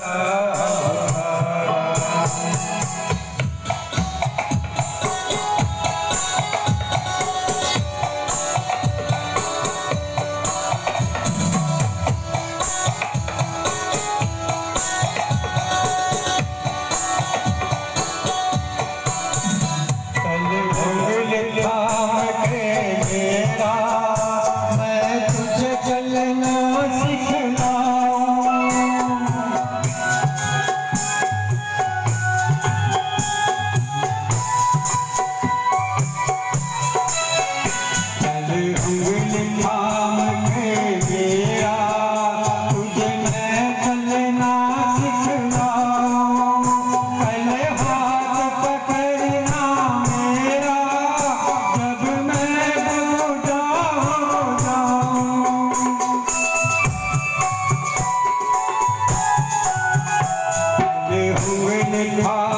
Uh... Nepal.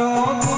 Oh.